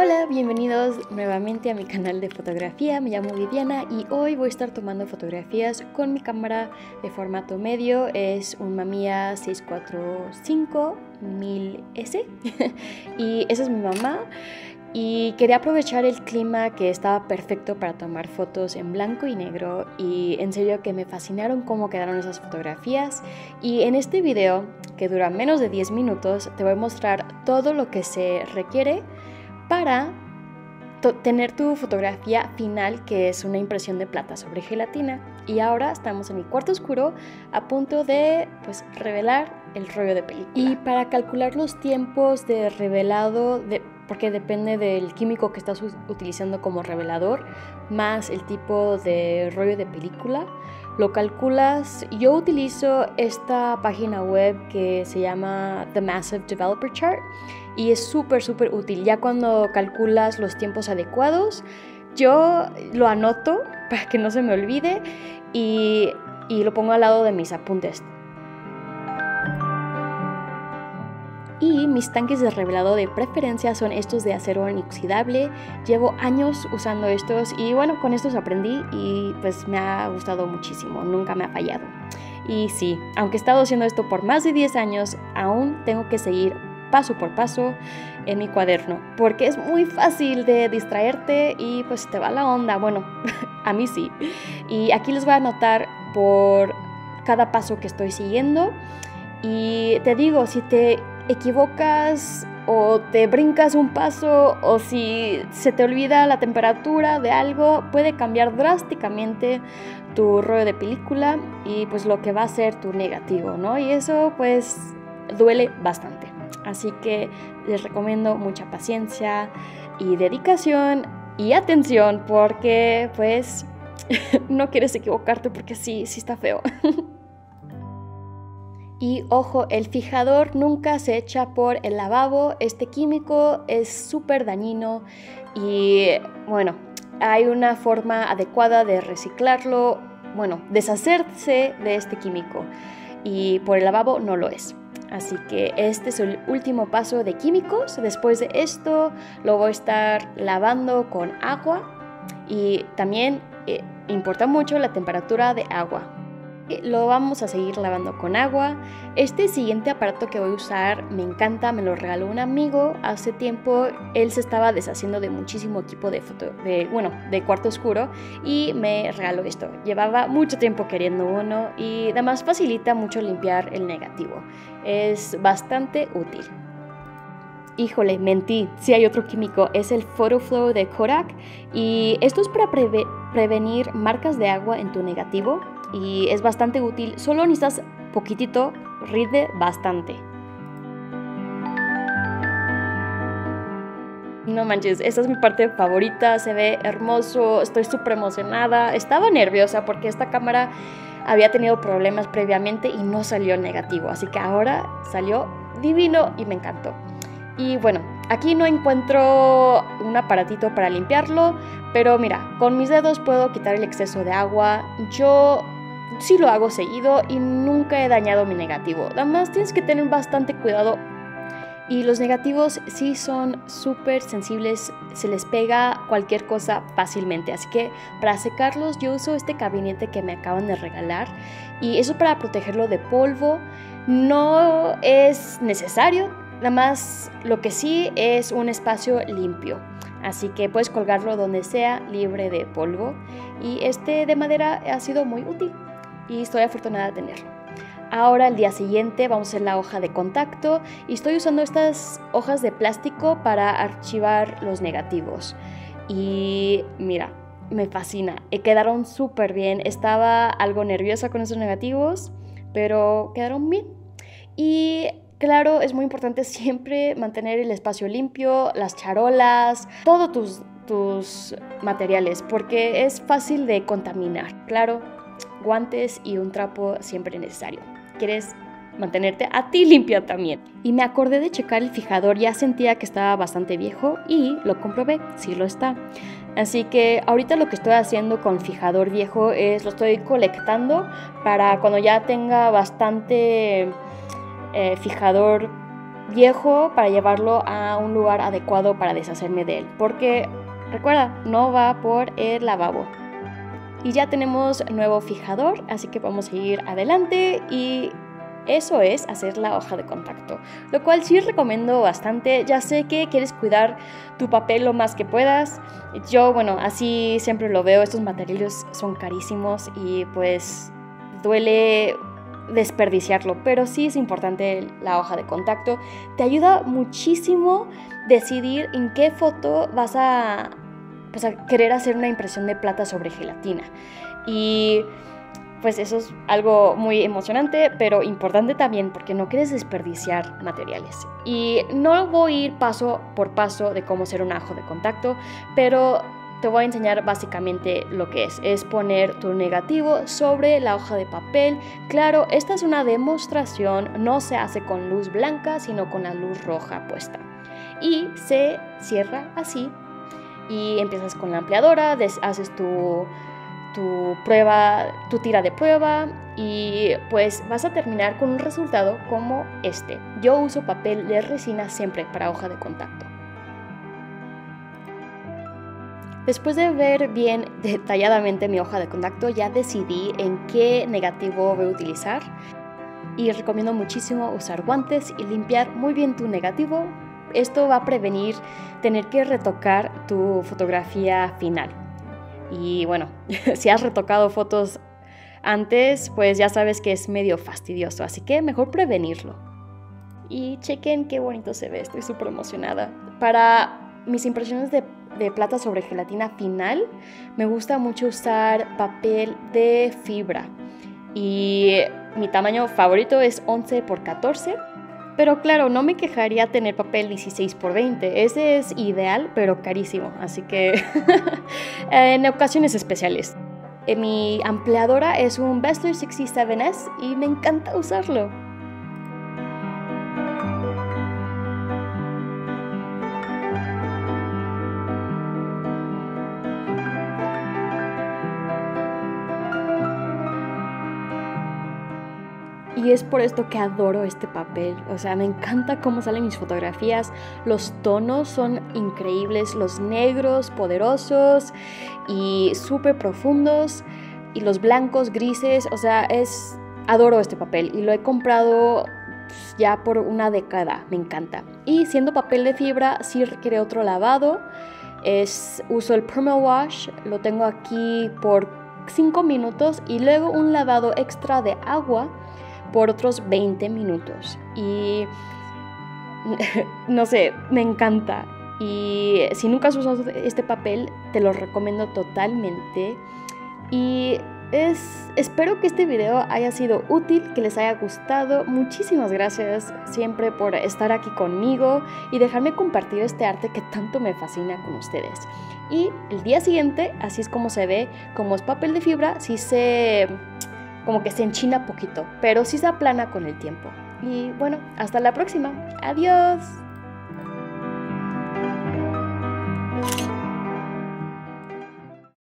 Hola, bienvenidos nuevamente a mi canal de fotografía, me llamo Viviana y hoy voy a estar tomando fotografías con mi cámara de formato medio, es un Mamiya 645 1000S y esa es mi mamá. Y quería aprovechar el clima que estaba perfecto para tomar fotos en blanco y negro. Y en serio que me fascinaron cómo quedaron esas fotografías. Y en este video que dura menos de 10 minutos te voy a mostrar todo lo que se requiere para tener tu fotografía final, que es una impresión de plata sobre gelatina. Y ahora estamos en mi cuarto oscuro a punto de pues, revelar el rollo de película. Y para calcular los tiempos de revelado, de, porque depende del químico que estás utilizando como revelador, más el tipo de rollo de película, lo calculas. Yo utilizo esta página web que se llama The Massive Developer Chart y es súper, súper útil. Ya cuando calculas los tiempos adecuados, yo lo anoto para que no se me olvide y, y lo pongo al lado de mis apuntes. Mis tanques de revelado de preferencia son estos de acero inoxidable. Llevo años usando estos y bueno, con estos aprendí y pues me ha gustado muchísimo, nunca me ha fallado. Y sí, aunque he estado haciendo esto por más de 10 años, aún tengo que seguir paso por paso en mi cuaderno, porque es muy fácil de distraerte y pues te va la onda, bueno, a mí sí. Y aquí les voy a anotar por cada paso que estoy siguiendo y te digo, si te equivocas o te brincas un paso o si se te olvida la temperatura de algo, puede cambiar drásticamente tu rollo de película y pues lo que va a ser tu negativo, ¿no? Y eso pues duele bastante. Así que les recomiendo mucha paciencia y dedicación y atención porque pues no quieres equivocarte porque sí, sí está feo. Y ojo, el fijador nunca se echa por el lavabo. Este químico es súper dañino y bueno, hay una forma adecuada de reciclarlo, bueno, deshacerse de este químico. Y por el lavabo no lo es. Así que este es el último paso de químicos. Después de esto lo voy a estar lavando con agua y también eh, importa mucho la temperatura de agua lo vamos a seguir lavando con agua. Este siguiente aparato que voy a usar me encanta, me lo regaló un amigo hace tiempo. Él se estaba deshaciendo de muchísimo equipo de foto, de, bueno, de cuarto oscuro y me regaló esto. Llevaba mucho tiempo queriendo uno y además facilita mucho limpiar el negativo. Es bastante útil. Híjole, mentí. Si hay otro químico, es el PhotoFlow de Kodak y esto es para prevenir marcas de agua en tu negativo y es bastante útil. Solo necesitas poquitito, rinde bastante. No manches, esta es mi parte favorita, se ve hermoso, estoy súper emocionada. Estaba nerviosa porque esta cámara había tenido problemas previamente y no salió negativo, así que ahora salió divino y me encantó. Y bueno, aquí no encuentro un aparatito para limpiarlo, pero mira, con mis dedos puedo quitar el exceso de agua. Yo sí lo hago seguido y nunca he dañado mi negativo. Además tienes que tener bastante cuidado. Y los negativos sí son súper sensibles, se les pega cualquier cosa fácilmente. Así que para secarlos yo uso este gabinete que me acaban de regalar. Y eso para protegerlo de polvo no es necesario. Nada más lo que sí es un espacio limpio. Así que puedes colgarlo donde sea libre de polvo. Y este de madera ha sido muy útil y estoy afortunada de tenerlo. Ahora el día siguiente vamos a hacer la hoja de contacto y estoy usando estas hojas de plástico para archivar los negativos. Y mira, me fascina, eh, quedaron súper bien. Estaba algo nerviosa con esos negativos, pero quedaron bien. Y claro, es muy importante siempre mantener el espacio limpio, las charolas, todos tus, tus materiales, porque es fácil de contaminar. Claro, guantes y un trapo siempre necesario. ¿Quieres mantenerte a ti limpia también? Y me acordé de checar el fijador, ya sentía que estaba bastante viejo y lo comprobé, sí lo está. Así que ahorita lo que estoy haciendo con fijador viejo es lo estoy colectando para cuando ya tenga bastante eh, fijador viejo para llevarlo a un lugar adecuado para deshacerme de él. Porque recuerda, no va por el lavabo. Y ya tenemos nuevo fijador, así que vamos a ir adelante y eso es hacer la hoja de contacto, lo cual sí recomiendo bastante. Ya sé que quieres cuidar tu papel lo más que puedas. Yo, bueno, así siempre lo veo, estos materiales son carísimos y pues duele desperdiciarlo, pero sí es importante la hoja de contacto. Te ayuda muchísimo decidir en qué foto vas a, pues, a querer hacer una impresión de plata sobre gelatina. Y pues eso es algo muy emocionante, pero importante también porque no quieres desperdiciar materiales. Y no voy a ir paso por paso de cómo hacer un ajo de contacto, pero te voy a enseñar básicamente lo que es. Es poner tu negativo sobre la hoja de papel. Claro, esta es una demostración, no se hace con luz blanca, sino con la luz roja puesta. Y se cierra así y empiezas con la ampliadora, haces tu tu prueba, tu tira de prueba y pues vas a terminar con un resultado como este. Yo uso papel de resina siempre para hoja de contacto. Después de ver bien detalladamente mi hoja de contacto, ya decidí en qué negativo voy a utilizar y recomiendo muchísimo usar guantes y limpiar muy bien tu negativo. Esto va a prevenir tener que retocar tu fotografía final. Y bueno, si has retocado fotos antes, pues ya sabes que es medio fastidioso, así que mejor prevenirlo. Y chequen qué bonito se ve, estoy súper emocionada. Para mis impresiones de, de, plata sobre gelatina final, me gusta mucho usar papel de fibra. Y mi tamaño favorito es 11 x 14 pero claro, no me quejaría tener papel 16 por 20. Ese es ideal, pero carísimo. Así que en ocasiones especiales. Eh, mi ampliadora es un Bessler 67S y me encanta usarlo. Y es por esto que adoro este papel. O sea, me encanta cómo salen mis fotografías. Los tonos son increíbles. Los negros, poderosos y súper profundos. Y los blancos, grises. O sea, es... Adoro este papel. Y lo he comprado ya por una década. Me encanta. Y siendo papel de fibra, sí requiere otro lavado. Es, uso el Perma Wash. Lo tengo aquí por 5 minutos. Y luego un lavado extra de agua por otros 20 minutos. Y no sé, me encanta. Y si nunca has usado este papel, te lo recomiendo totalmente. Y es, espero que este video haya sido útil, que les haya gustado. Muchísimas gracias siempre por estar aquí conmigo y dejarme compartir este arte que tanto me fascina con ustedes. Y el día siguiente, así es como se ve, como es papel de fibra, si se como que se enchina poquito, pero sí se aplana con el tiempo. Y bueno, hasta la próxima. Adiós.